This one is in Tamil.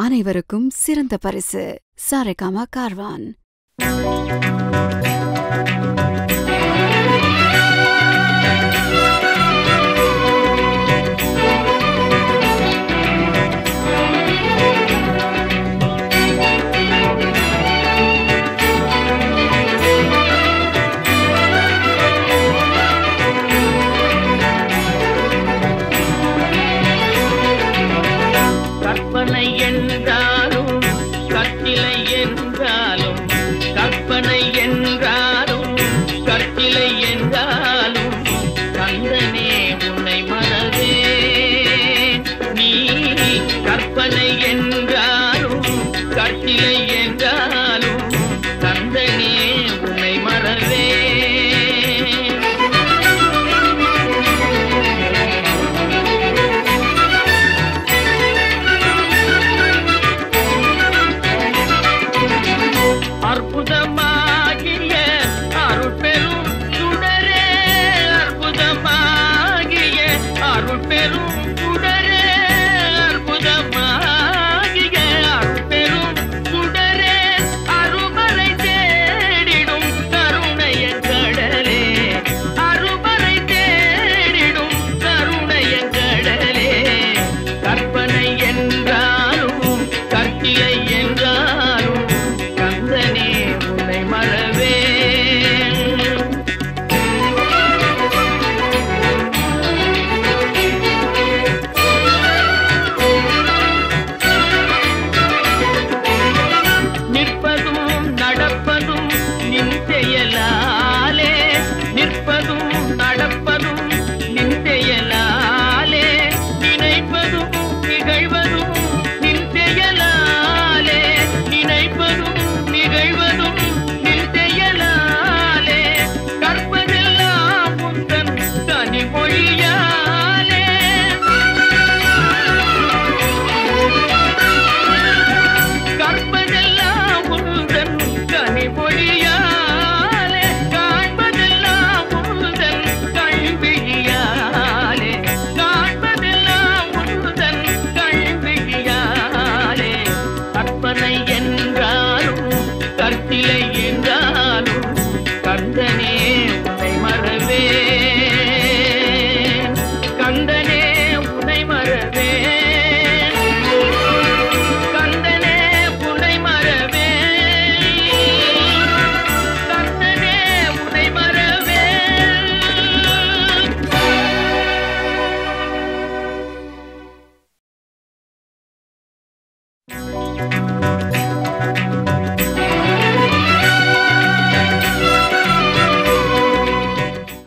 அனைவருக்கும் சிறந்த பரிசு. சாரேகாமா கார்வான். என்றாலும் கற்கிலை என்றாலும் கந்தனே உன்னை மனதே நீ கற்பனை என்றாலும் கற்கிலை என்றாலும் Perú. நிகழ்வதும் கற்சிலை என்றாலும் கந்தனே உன்னை மறவே கந்தனே உன்னை மறவே கந்தனே உன்னை மறவே கந்தனே உன்னை மறவே